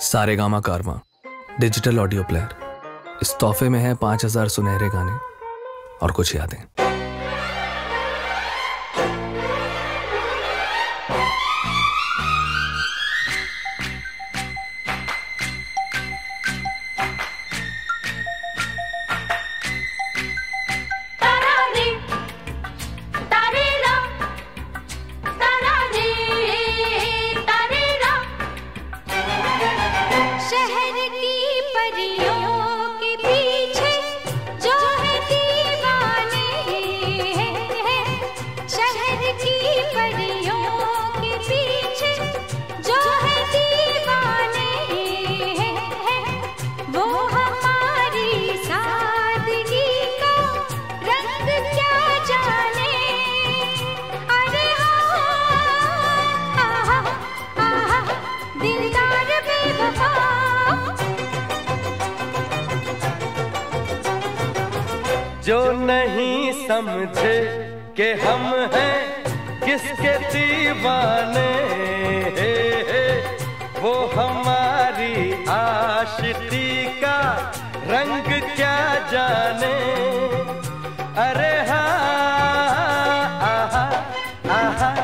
सारे गामा कारवा digital audio player इस तोहफे में है पाँच हज़ार सुनहरे गाने और कुछ यादें। शहर की परियों जो नहीं समझे कि हम हैं, किसके दीवाने वो हमारी आशिकी का रंग क्या जाने? अरे हाँ आहा आहा,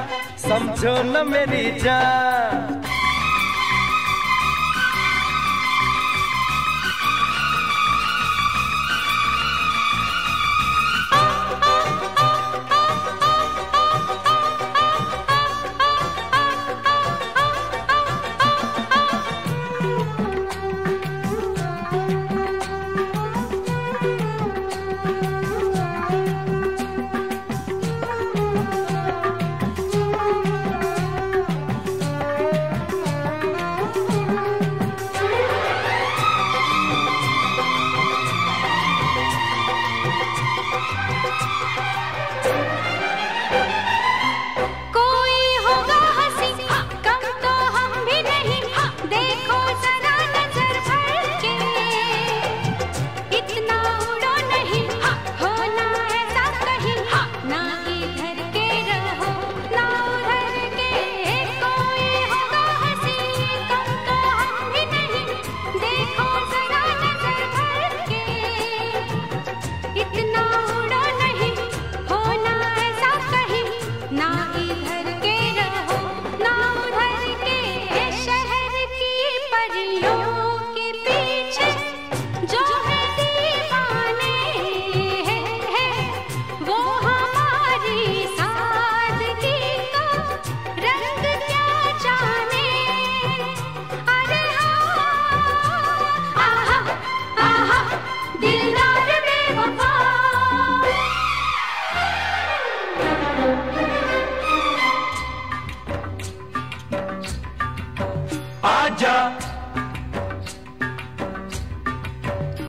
समझो न मेरी जान। Raja.